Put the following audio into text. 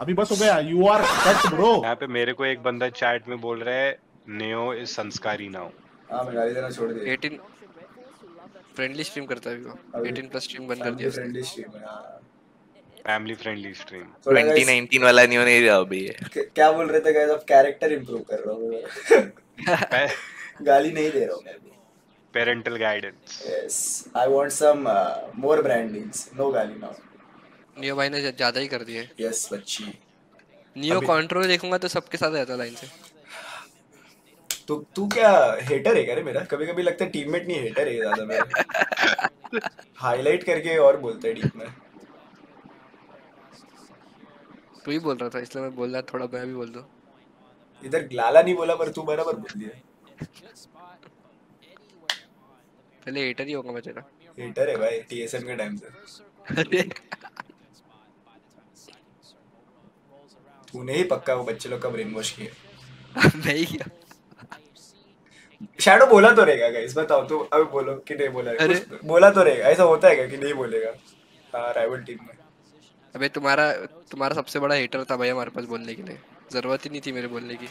अभी बस हो गया यू आर कट ब्रो यहाँ पे मेरे को एक बंदा चैट में बोल रहा है नेओ इज़ संस्कारी नाउ हाँ मैं गाली देना छोड़ दिया। 18 फ्रेंडली स्ट्रीम करता है वो 18 प्लस स्ट्रीम बंद कर दिया friendly stream. Family friendly stream 2019 वाला नहीं होने दिया अभी। क्या बोल रहे थे गाइस अब कैरेक्टर इंप्रूव कर रहा हूँ मैं। गाली नहीं दे रहा हूँ मैं भी parental guidance yes I want some more brandings no गाली नाउ नियो भाई ने ज़्यादा ही कर दिए यस बच्ची। नियो कंट्रोल देखूँगा तो सबके साथ रहता लाइन से। तो तू क्या हेटर है क्या रे मेरा? कभी कभी लगता है टीममेट नहीं हेटर है ज़्यादा मेरा। हाईलाइट करके और बोलता है डीप में। तू ही बोल रहा था इसलिए मैं बोल रहा थोड़ा मैं भी बोल दूँ। इधर लाला नहीं बोला पर तू बराबर बोल दिया। पहले हेटर ही होगा मैं तेरा हेटर है भाई टीएसएम के टाइम से अरे तूने ही पक्का वो बच्चे लोग का ब्रेन वॉश किया। नहीं किया। शैडो बोला तो रहेगा गाइस बताओ तो। अभी बोलो कि नहीं बोला। अरे। बोला तो रहेगा ऐसा होता है क्या कि नहीं बोलेगा? हाँ राइवल टीम में। अबे तुम्हारा तुम्हारा सबसे बड़ा हेटर था भाई हमारे पास बोलने के लिए। ज़रूरत ही नहीं थी मेरे बोलने की।